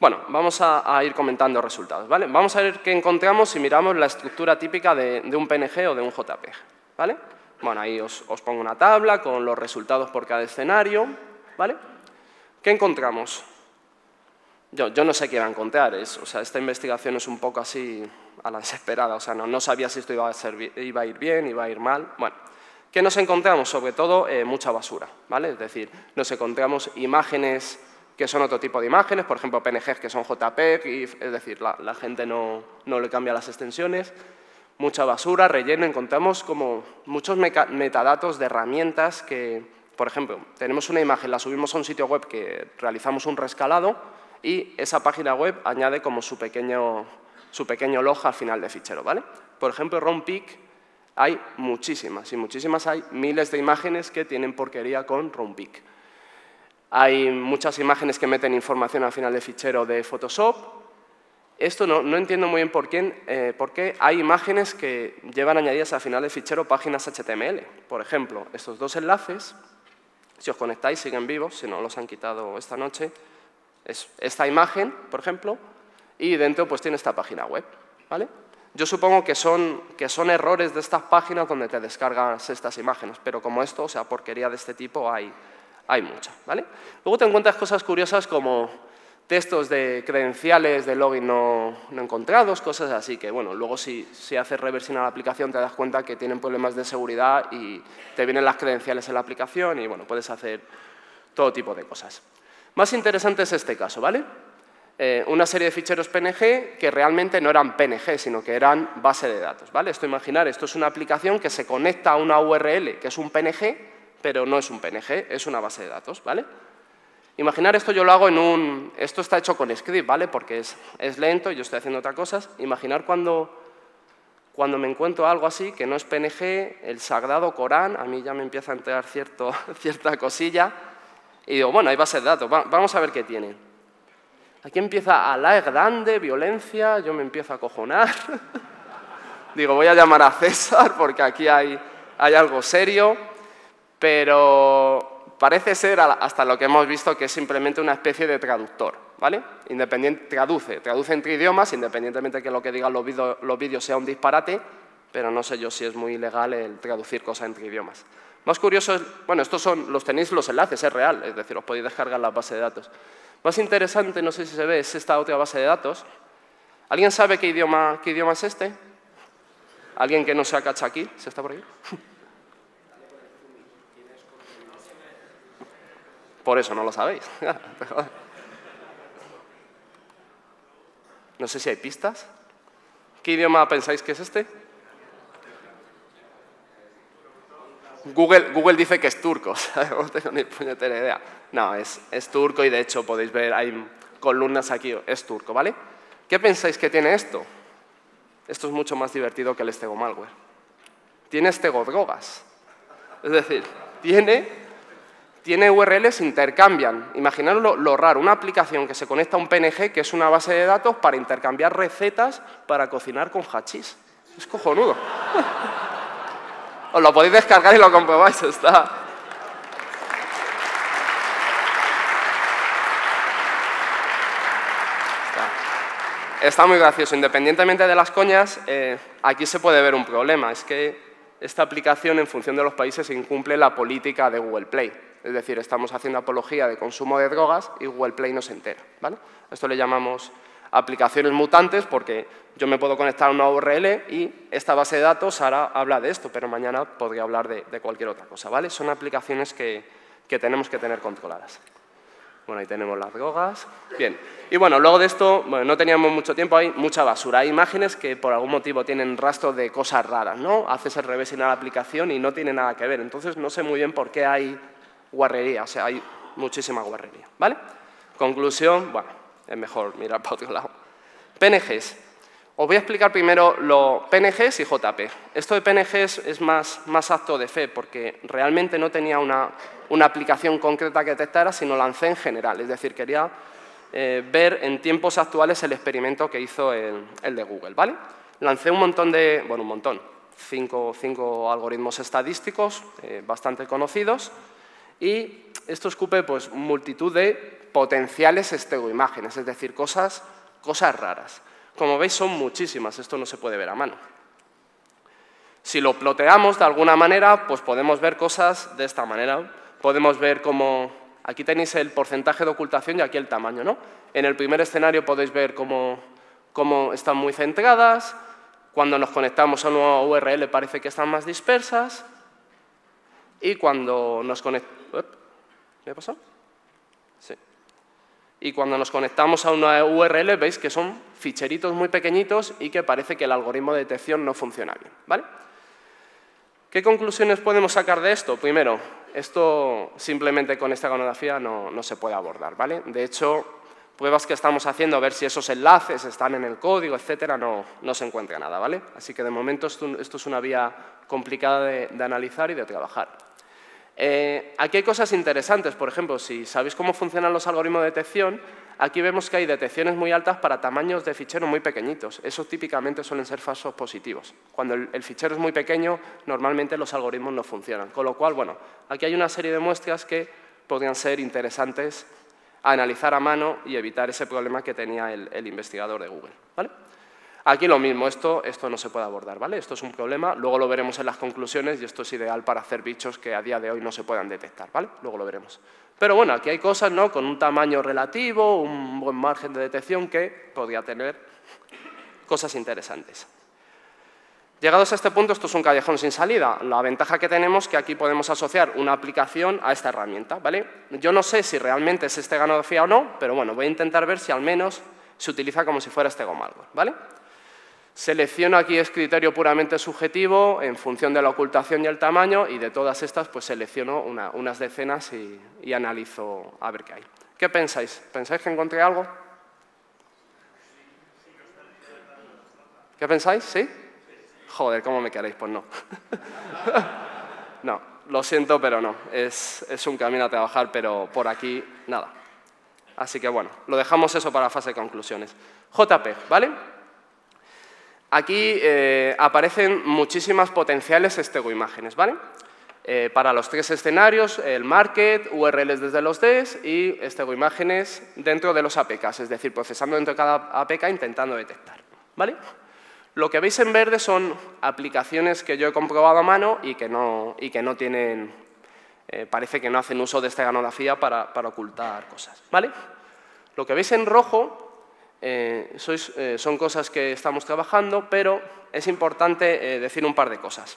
S1: Bueno, vamos a, ir comentando resultados. ¿vale? Vamos a ver qué encontramos si miramos la estructura típica de, un PNG o de un JPG. ¿vale? Bueno, ahí os, pongo una tabla con los resultados por cada escenario. ¿vale? ¿Qué encontramos? Yo, no sé qué va a encontrar. Es, o sea, esta investigación es un poco así a la desesperada. O sea, no, sabía si esto iba a, ser, iba ir bien, iba a ir mal. Bueno, ¿Qué nos encontramos? Sobre todo eh, mucha basura, ¿vale? Es decir, nos encontramos imágenes que son otro tipo de imágenes, por ejemplo PNGs que son JPEG, y, es decir, la, gente no, le cambia las extensiones, mucha basura, relleno, encontramos como muchos metadatos de herramientas que, por ejemplo, tenemos una imagen, la subimos a un sitio web que realizamos un rescalado y esa página web añade como su pequeño, su pequeño log al final de fichero, ¿vale? Por ejemplo, ROMPIC hay muchísimas, y muchísimas hay miles de imágenes que tienen porquería con ROMPIC. Hay muchas imágenes que meten información al final de fichero de Photoshop. Esto no, entiendo muy bien por, quién, eh, por qué hay imágenes que llevan añadidas al final de fichero páginas HTML. Por ejemplo, estos dos enlaces, si os conectáis, siguen vivos, si no los han quitado esta noche, es esta imagen, por ejemplo, y dentro pues tiene esta página web. ¿vale? Yo supongo que son, que son errores de estas páginas donde te descargas estas imágenes, pero como esto, o sea, porquería de este tipo hay, hay mucha. ¿vale? Luego te encuentras cosas curiosas como textos de credenciales de login no, encontrados, cosas así que, bueno, luego si, si haces reversión a la aplicación te das cuenta que tienen problemas de seguridad y te vienen las credenciales en la aplicación y, bueno, puedes hacer todo tipo de cosas. Más interesante es este caso, ¿vale? Eh, una serie de ficheros PNG que realmente no eran PNG, sino que eran base de datos. ¿vale? Esto imaginar, esto es una aplicación que se conecta a una URL que es un PNG, pero no es un PNG, es una base de datos. ¿vale? Imaginar esto yo lo hago en un... Esto está hecho con script, ¿vale? Porque es, es lento y yo estoy haciendo otras cosas. Imaginar cuando, cuando me encuentro algo así, que no es PNG, el sagrado Corán, a mí ya me empieza a entrar cierto, [LAUGHS] cierta cosilla, y digo, bueno, hay base de datos, vamos a ver qué tiene. Aquí empieza a la grande, violencia, yo me empiezo a cojonar. [LAUGHS] Digo, voy a llamar a César porque aquí hay, hay algo serio, pero parece ser, hasta lo que hemos visto, que es simplemente una especie de traductor, ¿vale? Independiente, traduce, traduce entre idiomas, independientemente de que lo que digan los vídeos sea un disparate, pero no sé yo si es muy legal el traducir cosas entre idiomas. Más curioso es, bueno, estos son, los tenéis los enlaces, es real, es decir, os podéis descargar la base de datos. Más interesante, no sé si se ve, es esta otra base de datos. ¿Alguien sabe qué idioma, qué idioma es este? ¿Alguien que no sea aquí? ¿Se está por ahí? [LAUGHS] Por eso no lo sabéis. [LAUGHS] No sé si hay pistas. ¿Qué idioma pensáis que es este? Google, Google dice que es turco, [LAUGHS] no tengo ni puñetera idea. No, es, es turco y de hecho podéis ver, hay columnas aquí, es turco, ¿vale? ¿Qué pensáis que tiene esto? Esto es mucho más divertido que el estego malware. Tiene drogas. Es decir, tiene, tiene URLs intercambian. Imaginaros lo, raro, una aplicación que se conecta a un PNG, que es una base de datos para intercambiar recetas para cocinar con hachís. Es cojonudo. [LAUGHS] Os lo podéis descargar y lo comprobáis, está. Está muy gracioso. Independientemente de las coñas, eh, aquí se puede ver un problema. Es que esta aplicación, en función de los países, incumple la política de Google Play. Es decir, estamos haciendo apología de consumo de drogas y Google Play no se entera. ¿vale? Esto le llamamos aplicaciones mutantes porque yo me puedo conectar a una URL y esta base de datos ahora habla de esto, pero mañana podría hablar de, cualquier otra cosa. ¿vale? Son aplicaciones que, tenemos que tener controladas. Bueno, ahí tenemos las drogas. Bien. Y bueno, luego de esto, bueno, no teníamos mucho tiempo, hay mucha basura. Hay imágenes que por algún motivo tienen rastro de cosas raras, ¿no? Haces el revés en la aplicación y no tiene nada que ver. Entonces no sé muy bien por qué hay guarrería, o sea, hay muchísima guarrería, ¿vale? Conclusión, bueno, es mejor mirar para otro lado. PNGs. Os voy a explicar primero lo PNGs y JP. Esto de PNGs es más, más acto de fe, porque realmente no tenía una, una aplicación concreta que detectara, sino lancé en general. Es decir, quería eh, ver en tiempos actuales el experimento que hizo el, de Google. ¿vale? Lancé un montón de, bueno, un montón, cinco, cinco algoritmos estadísticos eh, bastante conocidos, y esto escupe pues, multitud de potenciales estereoimágenes, es decir, cosas, cosas raras. Como veis, son muchísimas, esto no se puede ver a mano. Si lo ploteamos de alguna manera, pues podemos ver cosas de esta manera. Podemos ver cómo, aquí tenéis el porcentaje de ocultación y aquí el tamaño. ¿no? En el primer escenario podéis ver cómo, cómo están muy centradas, cuando nos conectamos a una URL parece que están más dispersas, y cuando nos conectamos... ¿Me ha pasado? Sí. Y cuando nos conectamos a una URL veis que son ficheritos muy pequeñitos y que parece que el algoritmo de detección no funciona bien. ¿vale? ¿Qué conclusiones podemos sacar de esto? Primero, esto simplemente con esta iconografía no, no, se puede abordar. ¿vale? De hecho, pruebas que estamos haciendo a ver si esos enlaces están en el código, etcétera, no, no se encuentra nada. ¿vale? Así que de momento esto, es una vía complicada de analizar y de trabajar. Eh, aquí hay cosas interesantes, por ejemplo, si sabéis cómo funcionan los algoritmos de detección, aquí vemos que hay detecciones muy altas para tamaños de fichero muy pequeñitos. Esos típicamente suelen ser falsos positivos. Cuando el, fichero es muy pequeño, normalmente los algoritmos no funcionan. Con lo cual, bueno, aquí hay una serie de muestras que podrían ser interesantes a analizar a mano y evitar ese problema que tenía el, el investigador de Google. ¿vale? Aquí lo mismo, esto, no se puede abordar, ¿vale? Esto es un problema, luego lo veremos en las conclusiones y esto es ideal para hacer bichos que a día de hoy no se puedan detectar, ¿vale? Luego lo veremos. Pero bueno, aquí hay cosas, ¿no? Con un tamaño relativo, un buen margen de detección que podría tener cosas interesantes. Llegados a este punto, esto es un callejón sin salida. La ventaja que tenemos es que aquí podemos asociar una aplicación a esta herramienta. ¿vale? Yo no sé si realmente es este ganografía o no, pero bueno, voy a intentar ver si al menos se utiliza como si fuera este malware. ¿vale? Selecciono aquí es criterio puramente subjetivo en función de la ocultación y el tamaño y de todas estas pues selecciono unas decenas y, analizo a ver qué hay. ¿Qué pensáis? ¿Pensáis que encontré algo? ¿Qué pensáis? ¿Sí? Joder, ¿cómo me queréis? Pues no. [LAUGHS] no, lo siento, pero no. Es, es un camino a trabajar, pero por aquí nada. Así que bueno, lo dejamos eso para fase de conclusiones. JP, ¿vale? Aquí eh, aparecen muchísimas potenciales estereoimágenes, ¿vale? Eh, para los tres escenarios, el market, URLs desde los DES y estereoimágenes dentro de los APKs, es decir, procesando dentro de cada APK intentando detectar, ¿vale? Lo que veis en verde son aplicaciones que yo he comprobado a mano y que no, y que no tienen, eh, parece que no hacen uso de esta ganografía para, para ocultar cosas. ¿vale? Lo que veis en rojo eh, eh, son cosas que estamos trabajando, pero es importante decir un par de cosas.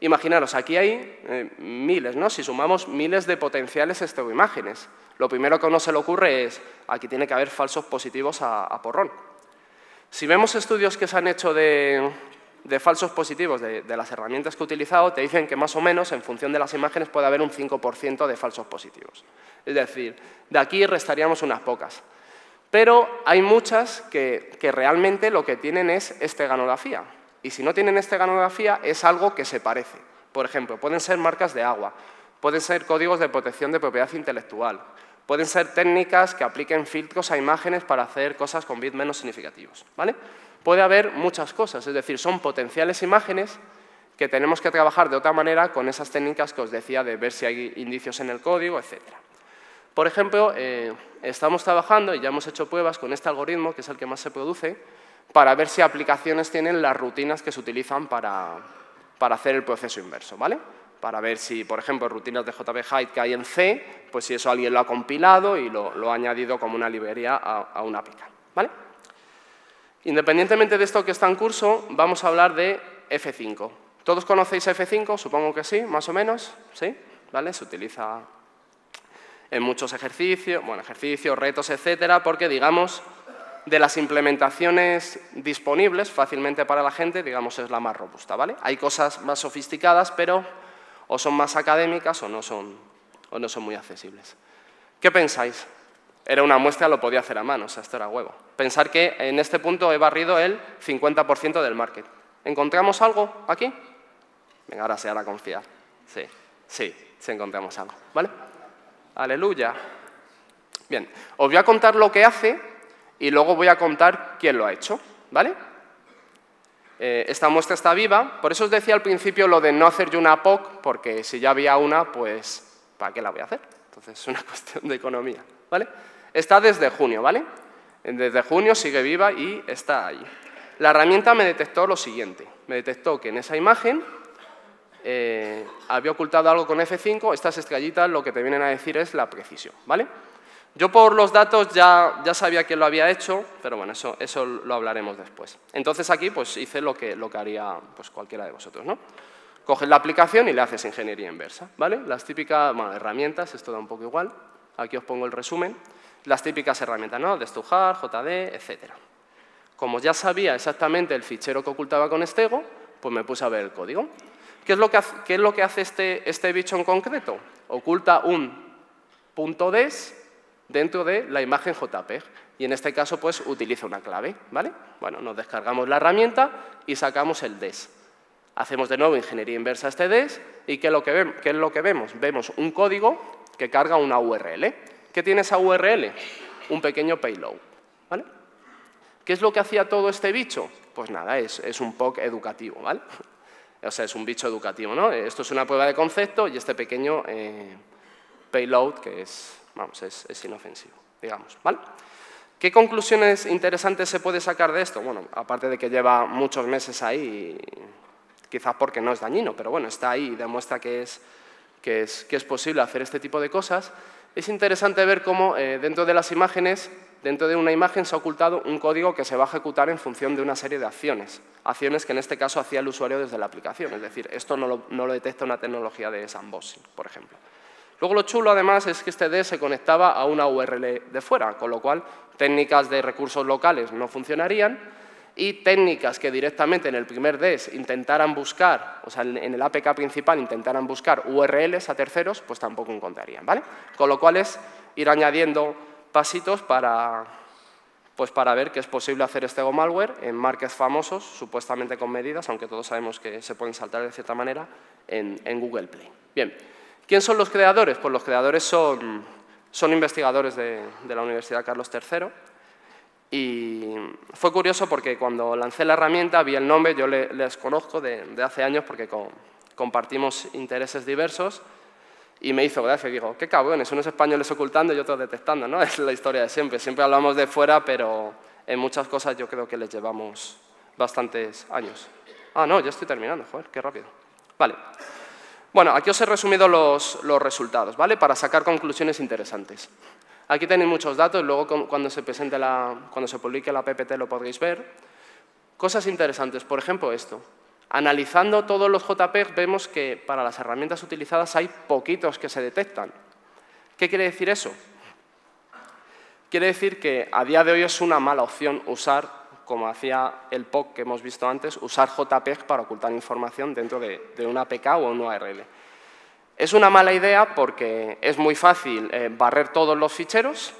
S1: imaginaros, aquí hay miles, ¿no? si sumamos miles de potenciales estereoimágenes. Lo primero que a uno se le ocurre es, aquí tiene que haber falsos positivos a porrón. Si vemos estudios que se han hecho de, falsos positivos de, las herramientas que he utilizado, te dicen que más o menos, en función de las imágenes, puede haber un 5% de falsos positivos. Es decir, de aquí restaríamos unas pocas. Pero hay muchas que, realmente lo que tienen es esteganografía. Y si no tienen esteganografía, es algo que se parece. Por ejemplo, pueden ser marcas de agua, pueden ser códigos de protección de propiedad intelectual, Pueden ser técnicas que apliquen filtros a imágenes para hacer cosas con bits menos significativos. ¿vale? Puede haber muchas cosas, es decir, son potenciales imágenes que tenemos que trabajar de otra manera con esas técnicas que os decía de ver si hay indicios en el código, etc. Por ejemplo, eh, estamos trabajando y ya hemos hecho pruebas con este algoritmo, que es el que más se produce, para ver si aplicaciones tienen las rutinas que se utilizan para, para hacer el proceso inverso. ¿vale? para ver si, por ejemplo, rutinas de JB Height que hay en C, pues si eso alguien lo ha compilado y lo, ha añadido como una librería a, una API. ¿vale? Independientemente de esto que está en curso, vamos a hablar de F5. ¿Todos conocéis F5? Supongo que sí, más o menos. ¿Sí? ¿Vale? Se utiliza en muchos ejercicios, bueno, ejercicios, retos, etcétera, porque, digamos, de las implementaciones disponibles fácilmente para la gente, digamos, es la más robusta, ¿vale? Hay cosas más sofisticadas, pero o son más académicas o no son, o no son muy accesibles. ¿Qué pensáis? Era una muestra, lo podía hacer a mano, o sea, esto era huevo. Pensar que en este punto he barrido el 50% del market. ¿Encontramos algo aquí? Venga, ahora se hará confiar. Sí, sí, sí encontramos algo, ¿vale? Aleluya. Bien, os voy a contar lo que hace y luego voy a contar quién lo ha hecho, ¿vale? Eh, esta muestra está viva, por eso os decía al principio lo de no hacer yo una POC, porque si ya había una, pues ¿para qué la voy a hacer? Entonces es una [LAUGHS] cuestión de economía, ¿vale? Está desde junio, ¿vale? Desde junio sigue viva y está ahí. La herramienta me detectó lo siguiente, me detectó que en esa imagen eh, había ocultado algo con F5, estas estrellitas lo que te vienen a decir es la precisión, ¿vale? Yo por los datos ya, ya sabía quién lo había hecho, pero bueno, eso, eso lo hablaremos después. Entonces aquí pues hice lo que, lo que haría pues, cualquiera de vosotros, ¿no? Coges la aplicación y le haces ingeniería inversa, ¿vale? Las típicas herramientas, esto da un poco igual, aquí os pongo el resumen, las típicas herramientas, ¿no? Destujar, JD, etc. Como ya sabía exactamente el fichero que ocultaba con Stego, pues me puse a ver el código. ¿Qué es lo que hace, este, este bicho en concreto? Oculta un punto .des dentro de la imagen JPEG. Y en este caso, pues, utiliza una clave, ¿vale? Bueno, nos descargamos la herramienta y sacamos el DES. Hacemos de nuevo ingeniería inversa este DES y ¿qué es lo que, qué es lo que vemos? Vemos un código que carga una URL. ¿Qué tiene esa URL? Un pequeño payload, ¿vale? ¿Qué es lo que hacía todo este bicho? Pues nada, es, es un POC educativo, ¿vale? O sea, es un bicho educativo, ¿no? Esto es una prueba de concepto y este pequeño eh, payload que es vamos, es, inofensivo, digamos, ¿vale? ¿Qué conclusiones interesantes se puede sacar de esto? Bueno, aparte de que lleva muchos meses ahí, quizás porque no es dañino, pero bueno, está ahí y demuestra que es, que es, que es posible hacer este tipo de cosas, es interesante ver cómo eh, dentro de las imágenes, dentro de una imagen se ha ocultado un código que se va a ejecutar en función de una serie de acciones, acciones que en este caso hacía el usuario desde la aplicación, es decir, esto no lo, no detecta una tecnología de sandboxing, por ejemplo. Luego lo chulo además es que este D se conectaba a una URL de fuera, con lo cual técnicas de recursos locales no funcionarían y técnicas que directamente en el primer DES intentaran buscar, o sea, en el APK principal intentaran buscar URLs a terceros, pues tampoco encontrarían, ¿vale? Con lo cual es ir añadiendo pasitos para, pues para ver que es posible hacer este malware en markets famosos, supuestamente con medidas, aunque todos sabemos que se pueden saltar de cierta manera, en, en Google Play. Bien. ¿Quién son los creadores? Pues los creadores son, son investigadores de, la Universidad Carlos III y fue curioso porque cuando lancé la herramienta vi el nombre, yo les conozco de, hace años porque compartimos intereses diversos y me hizo gracia, digo, qué cabrones, unos españoles ocultando y otros detectando, ¿no? [LAUGHS] Es la historia de siempre, siempre hablamos de fuera, pero en muchas cosas yo creo que les llevamos bastantes años. Ah, no, ya estoy terminando, joder, qué rápido. Vale. Bueno, aquí os he resumido los, resultados, ¿vale? Para sacar conclusiones interesantes. Aquí tenéis muchos datos, luego cuando se, presente la, cuando se publique la PPT lo podréis ver. Cosas interesantes, por ejemplo esto. Analizando todos los JPEG vemos que para las herramientas utilizadas hay poquitos que se detectan. ¿Qué quiere decir eso? Quiere decir que a día de hoy es una mala opción usar, como hacía el POC que hemos visto antes, usar JPEG para ocultar información dentro de, una APK o una URL. Es una mala idea porque es muy fácil eh, barrer todos los ficheros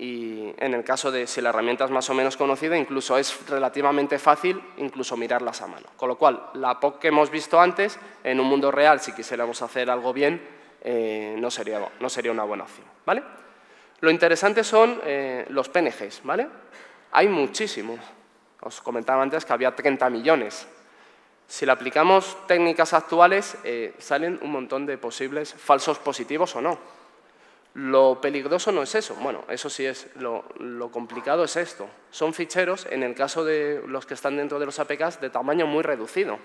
S1: y en el caso de si la herramienta es más o menos conocida, incluso es relativamente fácil incluso mirarlas a mano. Con lo cual, la POC que hemos visto antes, en un mundo real, si quisiéramos hacer algo bien, eh, no, sería, no sería una buena opción. ¿vale? Lo interesante son eh, los PNGs. ¿vale? Hay muchísimos. Os comentaba antes que había 30 millones. Si le aplicamos técnicas actuales, eh, salen un montón de posibles falsos positivos o no. Lo peligroso no es eso, bueno, eso sí es, lo, complicado es esto. Son ficheros, en el caso de los que están dentro de los APKs, de tamaño muy reducido.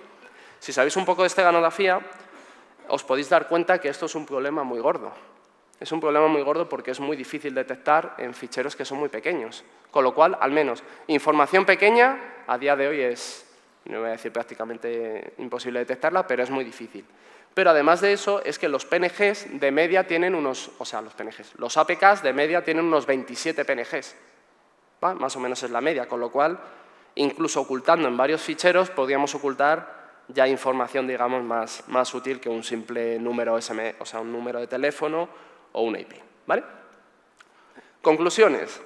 S1: Si sabéis un poco de esteganografía, os podéis dar cuenta que esto es un problema muy gordo. Es un problema muy gordo porque es muy difícil detectar en ficheros que son muy pequeños. Con lo cual, al menos, información pequeña a día de hoy es, no voy a decir prácticamente imposible detectarla, pero es muy difícil. Pero además de eso, es que los PNGs de media tienen unos, o sea, los PNGs, los APKs de media tienen unos 27 PNGs. Más o menos es la media, con lo cual, incluso ocultando en varios ficheros, podríamos ocultar ya información, digamos, más, más útil que un simple número SM, o sea, un número de teléfono o una IP. ¿vale? Conclusiones.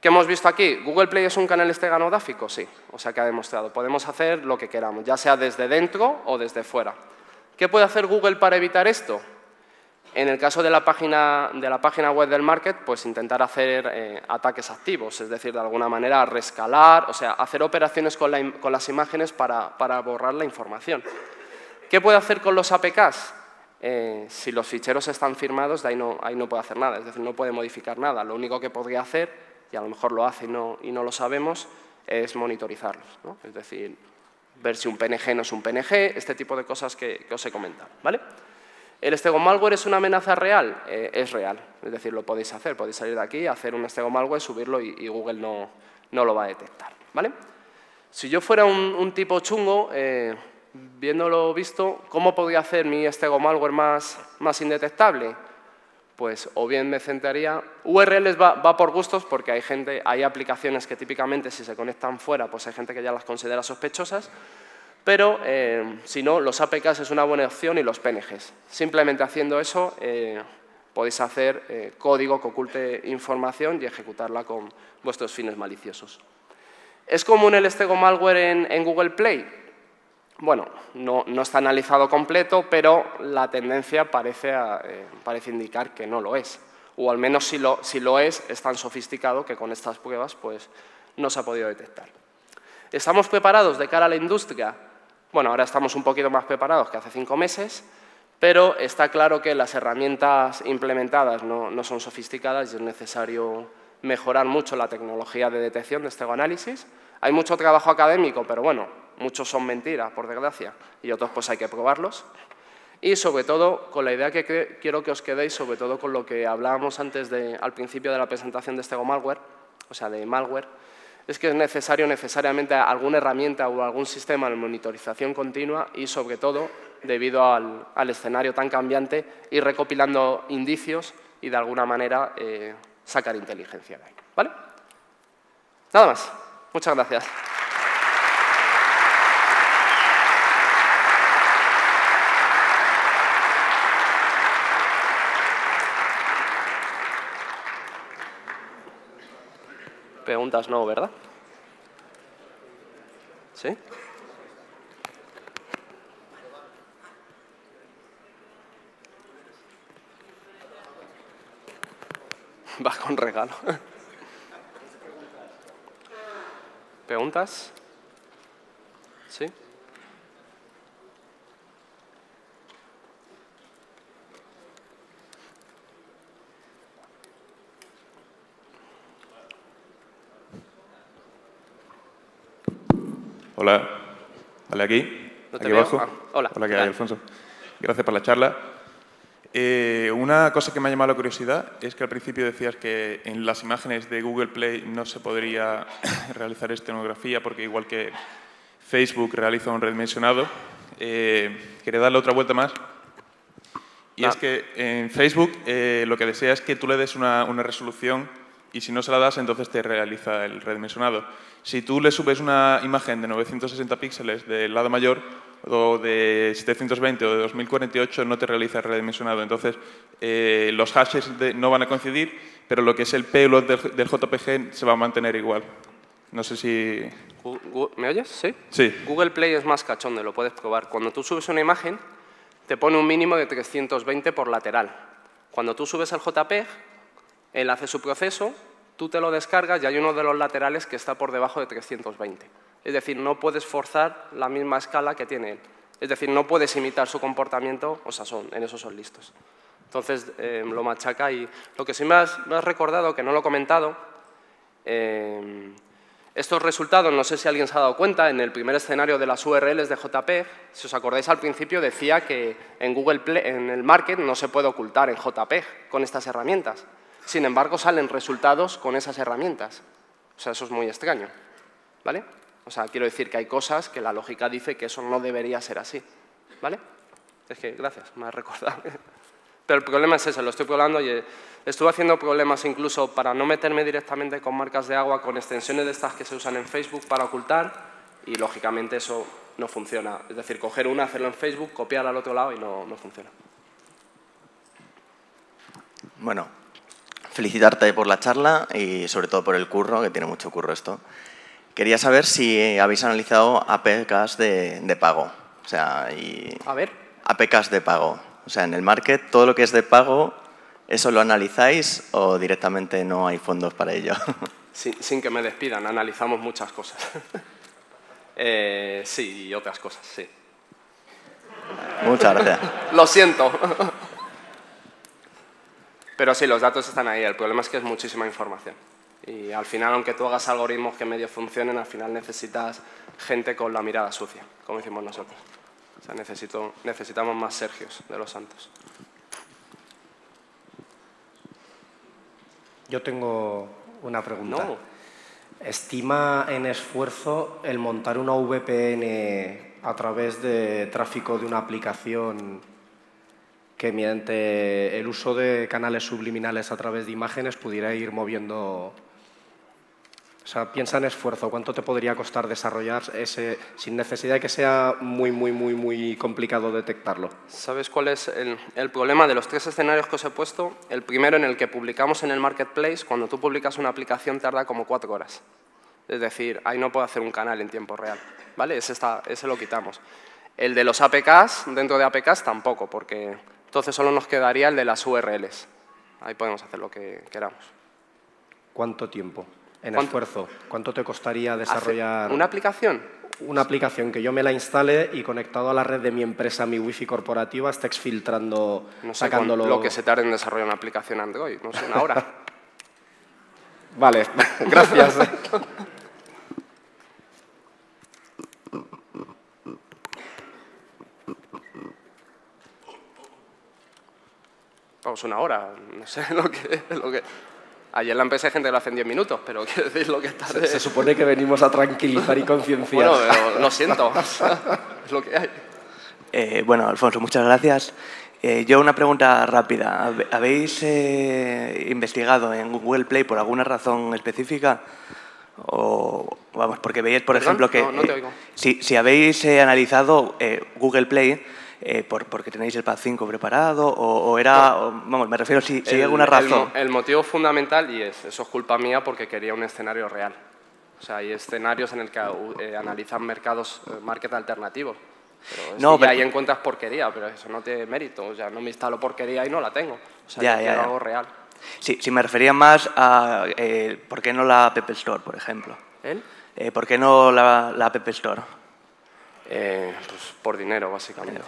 S1: ¿Qué hemos visto aquí? ¿Google Play es un canal esteganográfico? Sí, o sea que ha demostrado. Podemos hacer lo que queramos, ya sea desde dentro o desde fuera. ¿Qué puede hacer Google para evitar esto? En el caso de la página, web del market, pues intentar hacer eh, ataques activos, es decir, de alguna manera rescalar, o sea, hacer operaciones con, las imágenes para, borrar la información. ¿Qué puede hacer con los APKs? Eh, si los ficheros están firmados, de ahí no, ahí no puede hacer nada, es decir, no puede modificar nada. Lo único que podría hacer, y a lo mejor lo hace y no, y no lo sabemos, es monitorizarlos. Es decir, ver si un PNG no es un PNG, este tipo de cosas que, os he comentado. ¿vale? ¿El stego malware es una amenaza real? Eh, es real, es decir, lo podéis hacer, podéis salir de aquí, hacer un stego malware, subirlo y, Google no, no, lo va a detectar. ¿vale? Si yo fuera un, tipo chungo, eh, viéndolo visto, ¿cómo podría hacer mi stego malware más, más indetectable? Pues o bien me centraría... URLs va, por gustos porque hay gente, hay aplicaciones que típicamente si se conectan fuera, pues hay gente que ya las considera sospechosas, pero eh, si no, los APKs es una buena opción y los PNGs. Simplemente haciendo eso eh, podéis hacer eh, código que oculte información y ejecutarla con vuestros fines maliciosos. ¿Es común el stego malware en Google Play? Bueno, no, está analizado completo, pero la tendencia eh, parece, indicar que no lo es. O al menos si lo, si lo, es, es tan sofisticado que con estas pruebas pues, no se ha podido detectar. ¿Estamos preparados de cara a la industria? Bueno, ahora estamos un poquito más preparados que hace cinco meses, pero está claro que las herramientas implementadas no, no son sofisticadas y es necesario mejorar mucho la tecnología de detección de este análisis. Hay mucho trabajo académico, pero bueno, muchos son mentiras, por desgracia, y otros pues hay que probarlos. Y sobre todo, con la idea que quiero que os quedéis, sobre todo con lo que hablábamos antes de, al principio de la presentación de este malware, o sea, de malware, es que es necesario necesariamente alguna herramienta o algún sistema de monitorización continua y sobre todo, debido al, escenario tan cambiante, ir recopilando indicios y de alguna manera eh, sacar inteligencia de ahí. ¿Vale? Nada más. Muchas gracias. Preguntas no, ¿verdad? ¿Sí? [LAUGHS] Va con regalo. ¿Preguntas? ¿Sí?
S2: Hola. Vale, aquí. aquí abajo. Ah, hola. Hola, ¿qué hay, Alfonso? Gracias por la charla. Eh, una cosa que me ha llamado la curiosidad es que al principio decías que en las imágenes de Google Play no se podría [COUGHS] realizar estenografía porque igual que Facebook realiza un redimensionado, eh, quería darle otra vuelta más. Y es que en Facebook eh, lo que desea es que tú le des una, una resolución y si no se la das, entonces te realiza el redimensionado. Si tú le subes una imagen de 960 píxeles del lado mayor o de 720 o de 2048, no te realiza redimensionado. Entonces, eh, los hashes no van a coincidir, pero lo que es el payload del, del, JPG se va a mantener igual. No sé si...
S1: ¿Me oyes? ¿Sí?
S2: Sí.
S1: Google Play es más cachondo, lo puedes probar. Cuando tú subes una imagen, te pone un mínimo de 320 por lateral. Cuando tú subes el JPEG, él hace su proceso, tú te lo descargas y hay uno de los laterales que está por debajo de 320. Es decir, no puedes forzar la misma escala que tiene él. Es decir, no puedes imitar su comportamiento, o sea, son, en eso son listos. Entonces, eh, lo machaca y lo que sí me has, recordado, que no lo he comentado, eh, estos resultados, no sé si alguien se ha dado cuenta, en el primer escenario de las URLs de JPEG, si os acordáis al principio decía que en Google Play, en el Market no se puede ocultar en JPEG con estas herramientas. Sin embargo, salen resultados con esas herramientas. O sea, eso es muy extraño. ¿Vale? O sea, quiero decir que hay cosas que la lógica dice que eso no debería ser así. ¿Vale? Es que, gracias, me has recordado. [LAUGHS] Pero el problema es ese, lo estoy probando y estuve haciendo problemas incluso para no meterme directamente con marcas de agua, con extensiones de estas que se usan en Facebook para ocultar y lógicamente eso no funciona. Es decir, coger una, hacerlo en Facebook, copiarla al otro lado y no, no funciona.
S3: Bueno, felicitarte por la charla y sobre todo por el curro, que tiene mucho curro esto. Quería saber si habéis analizado APKs de, de pago. O sea, y
S1: A ver.
S3: APKs de pago. O sea, en el market, todo lo que es de pago, ¿eso lo analizáis o directamente no hay fondos para ello? [LAUGHS]
S1: Sin, que me despidan, analizamos muchas cosas. [LAUGHS] eh, sí, y otras cosas, sí.
S3: Muchas gracias.
S1: lo siento. [LAUGHS] Pero sí, los datos están ahí. El problema es que es muchísima información. Y al final, aunque tú hagas algoritmos que medio funcionen, al final necesitas gente con la mirada sucia, como decimos nosotros. O sea, necesito, necesitamos más Sergios de los Santos.
S4: Yo tengo una pregunta. ¿Estima en esfuerzo el montar una VPN a través de tráfico de una aplicación que mediante el uso de canales subliminales a través de imágenes pudiera ir moviendo o sea, piensa en esfuerzo, ¿cuánto te podría costar desarrollar ese, sin necesidad de que sea muy, muy, muy, muy complicado detectarlo?
S1: ¿Sabes cuál es el, problema de los tres escenarios que os he puesto? El primero en el que publicamos en el marketplace, cuando tú publicas una aplicación tarda como cuatro horas. Es decir, ahí no puedo hacer un canal en tiempo real. ¿vale? Ese, está, ese lo quitamos. El de los APKs, dentro de APKs tampoco, porque entonces solo nos quedaría el de las URLs. Ahí podemos hacer lo que queramos.
S4: ¿Cuánto tiempo? en esfuerzo. ¿Cuánto te costaría desarrollar...
S1: ¿Una aplicación?
S4: Una aplicación que yo me la instale y conectado a la red de mi empresa, mi wifi corporativa, esté exfiltrando,
S1: no sé
S4: sacándolo...
S1: lo que se tarde en desarrollar una aplicación Android, no sé, una hora. [LAUGHS]
S4: vale, [LAUGHS] gracias. [LAUGHS]
S1: Vamos, una hora, no sé [LAUGHS] lo que... Lo que... Ayer en la empresa hay gente que lo hace en 10 minutos, pero quiero decir lo que está...
S4: Se, supone que venimos a tranquilizar y [LAUGHS] concienciar.
S1: bueno, pero lo siento, [LAUGHS] es lo que hay.
S5: Eh, bueno, Alfonso, muchas gracias. Eh, yo una pregunta rápida. ¿Habéis eh, investigado en Google Play por alguna razón específica? O, vamos, porque veis, por ejemplo, que...
S1: No, no te oigo.
S5: si, si, habéis analizado Google Play eh, por, porque tenéis el PAD 5 preparado o, era, vamos, me refiero si, si hay alguna razón.
S1: El, motivo fundamental, y es, eso es culpa mía porque quería un escenario real. O sea, hay escenarios en el que eh, analizan mercados, eh, market alternativos. Pero no, ahí encuentras porquería, pero eso no tiene mérito. O sea, no me instalo porquería y no la tengo. O sea, ya, ya, algo real.
S5: Sí, si me refería más a por qué no la App Store, por ejemplo.
S1: ¿El?
S5: ¿Por qué no la, la App Store?
S1: Eh, pues por dinero, básicamente.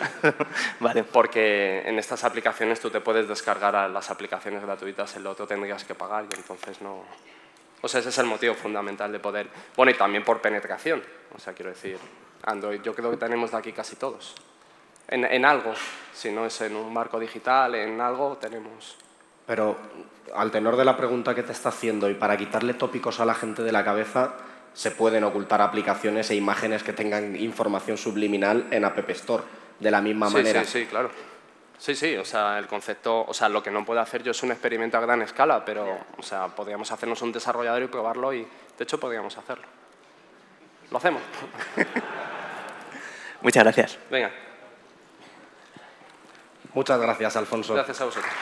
S1: [LAUGHS]
S5: vale.
S1: Porque en estas aplicaciones tú te puedes descargar a las aplicaciones gratuitas, el otro tendrías que pagar y entonces no... O sea, ese es el motivo fundamental de poder... Bueno, y también por penetración. O sea, quiero decir, Android yo creo que tenemos de aquí casi todos. En, en algo, si no es en un marco digital, en algo tenemos...
S4: Pero al tenor de la pregunta que te está haciendo y para quitarle tópicos a la gente de la cabeza, se pueden ocultar aplicaciones e imágenes que tengan información subliminal en App Store, de la misma manera.
S1: Sí, sí, claro. Sí, sí, o sea, el concepto, o sea, lo que no puedo hacer yo es un experimento a gran escala, pero, o sea, podríamos hacernos un desarrollador y probarlo y, de hecho, podríamos hacerlo. Lo hacemos. [LAUGHS]
S5: Muchas gracias.
S1: Venga.
S4: Muchas gracias, Alfonso.
S1: Gracias a vosotros.